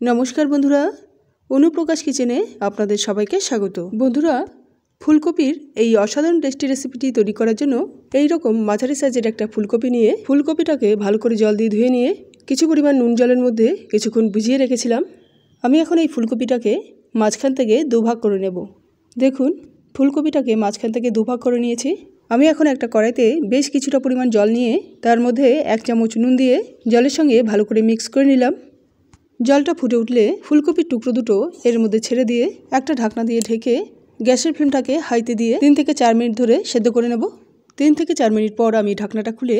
নমস্কার বন্ধুরা, অনুপ্রকাশ কিচেনে আপনাদের সবাইকে স্বাগত। বন্ধুরা, ফুলকপির এই অসাধারণ টেস্টি রেসিপিটি তৈরি করার জন্য এই রকম মাঝারি সাইজের একটা ফুলকপি নিয়ে ফুলকপিটাকে ভালো করে জল দিয়ে ধুয়ে নিয়ে কিছু পরিমাণ নুন জলের মধ্যে কিছুক্ষণ ভিজিয়ে রেখেছিলাম। আমি এখন এই ফুলকপিটাকে মাঝখান থেকে দুভাগ করে নেব। দেখুন, ফুলকপিটাকে মাঝখান থেকে দুভাগ করে নিয়েছি। আমি এখন একটা কড়াইতে বেশ কিছুটা পরিমাণ জল নিয়ে তার মধ্যে এক চামচ নুন দিয়ে জলের সঙ্গে ভালো করে মিক্স করে নিলাম। জলটা ফুটে উঠলে ফুলকপির টুকরো দুটো এর মধ্যে ছেড়ে দিয়ে একটা ঢাকনা দিয়ে ঢেকে গ্যাসের ফ্লেমটাকে হাইতে দিয়ে তিন থেকে চার মিনিট ধরে সেদ্ধ করে নেব। তিন থেকে চার মিনিট পর আমি ঢাকনাটা খুলে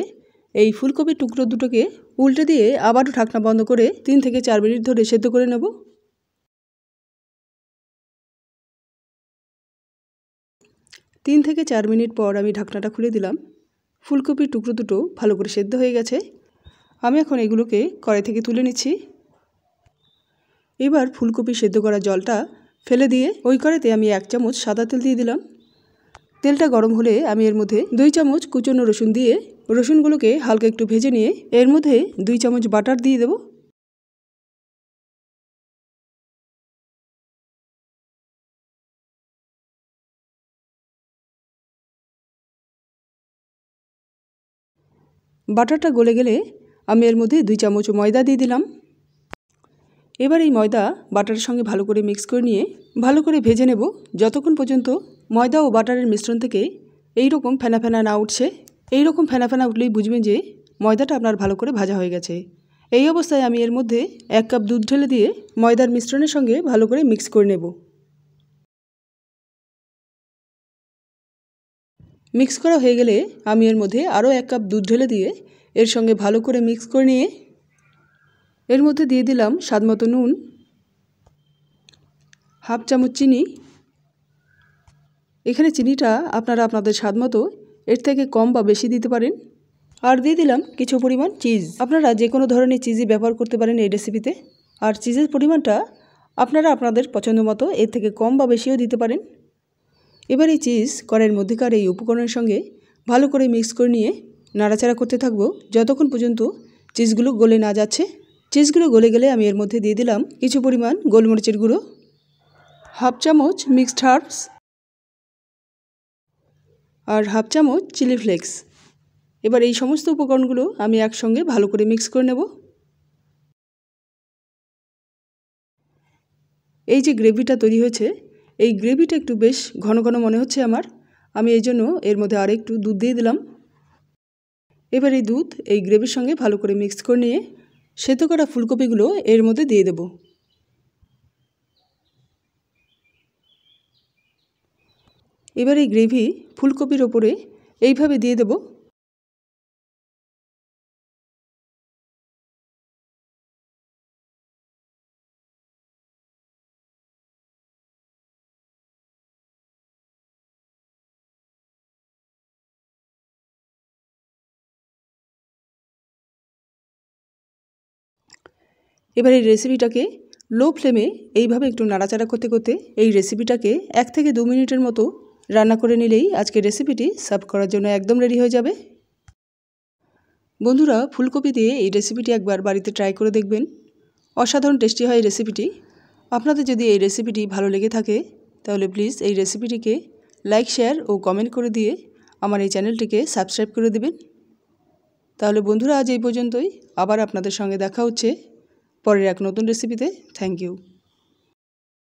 এই ফুলকপির টুকরো দুটোকে উল্টে দিয়ে আবারও ঢাকনা বন্ধ করে তিন থেকে চার মিনিট ধরে সেদ্ধ করে নেব। তিন থেকে চার মিনিট পর আমি ঢাকনাটা খুলে দিলাম। ফুলকপির টুকরো দুটো ভালো করে সেদ্ধ হয়ে গেছে। আমি এখন এগুলোকে কড়াই থেকে তুলে নিচ্ছি। এবার ফুলকপি সেদ্ধ করা জলটা ফেলে দিয়ে ওই কড়াইতে আমি এক চামচ সাদা তেল দিয়ে দিলাম। তেলটা গরম হলে আমি এর মধ্যে দুই চামচ কুচনো রসুন দিয়ে রসুনগুলোকে হালকা একটু ভেজে নিয়ে এর মধ্যে দুই চামচ বাটার দিয়ে দেব। বাটারটা গলে গেলে আমি এর মধ্যে দুই চামচ ময়দা দিয়ে দিলাম। এবার এই ময়দা বাটারের সঙ্গে ভালো করে মিক্স করে নিয়ে ভালো করে ভেজে নেব। যতক্ষণ পর্যন্ত ময়দা ও বাটারের মিশ্রণ থেকে এই রকম ফেনা ফেনা না উঠছে এই রকম ফেনা ফেনা উঠলেই বুঝবেন যে ময়দাটা আপনার ভালো করে ভাজা হয়ে গেছে। এই অবস্থায় আমি এর মধ্যে এক কাপ দুধ ঢেলে দিয়ে ময়দার মিশ্রণের সঙ্গে ভালো করে মিক্স করে নেব। মিক্স করা হয়ে গেলে আমি এর মধ্যে আরও এক কাপ দুধ ঢেলে দিয়ে এর সঙ্গে ভালো করে মিক্স করে নিয়ে এর মধ্যে দিয়ে দিলাম স্বাদ মতো নুন, হাফ চামচ চিনি। এখানে চিনিটা আপনারা আপনাদের স্বাদ মতো এর থেকে কম বা বেশি দিতে পারেন। আর দিয়ে দিলাম কিছু পরিমাণ চিজ। আপনারা যে কোনো ধরনের চিজই ব্যবহার করতে পারেন এই রেসিপিতে। আর চিজের পরিমাণটা আপনারা আপনাদের পছন্দ মতো এর থেকে কম বা বেশিও দিতে পারেন। এবার এই চিজ কড়াইয়ের মধ্যেকার এই উপকরণের সঙ্গে ভালো করে মিক্স করে নিয়ে নাড়াচাড়া করতে থাকব। যতক্ষণ পর্যন্ত চিজগুলো গলে না যাচ্ছে চিজগুলো গলে গেলে আমি এর মধ্যে দিয়ে দিলাম কিছু পরিমাণ গোলমরিচের গুঁড়ো, হাফ চামচ মিক্সড হার্বস আর হাফ চামচ চিলি ফ্লেক্স। এবার এই সমস্ত উপকরণগুলো আমি একসঙ্গে ভালো করে মিক্স করে নেব। এই যে গ্রেভিটা তৈরি হয়েছে, এই গ্রেভিটা একটু বেশ ঘন ঘন মনে হচ্ছে আমার। আমি এই জন্য এর মধ্যে আর একটু দুধ দিয়ে দিলাম। এবার এই দুধ এই গ্রেভির সঙ্গে ভালো করে মিক্স করে নিয়ে সেদ্ধ করা ফুলকপিগুলো এর মধ্যে দিয়ে দেব। এবার এই গ্রেভি ফুলকপির ওপরে এইভাবে দিয়ে দেব। এবার এই রেসিপিটাকে লো ফ্লেমে এইভাবে একটু নাড়াচাড়া করতে করতে এই রেসিপিটাকে এক থেকে দু মিনিটের মতো রান্না করে নিলেই আজকে রেসিপিটি সার্ভ করার জন্য একদম রেডি হয়ে যাবে। বন্ধুরা, ফুলকপি দিয়ে এই রেসিপিটি একবার বাড়িতে ট্রাই করে দেখবেন। অসাধারণ টেস্টি হয় এই রেসিপিটি আপনাদের যদি এই রেসিপিটি ভালো লেগে থাকে, তাহলে প্লিজ এই রেসিপিটিকে লাইক শেয়ার ও কমেন্ট করে দিয়ে আমার এই চ্যানেলটিকে সাবস্ক্রাইব করে দেবেন। তাহলে বন্ধুরা, আজ এই পর্যন্তই। আবার আপনাদের সঙ্গে দেখা হচ্ছে। পরের এক নতুন রেসিপিতে থ্যাংক ইউ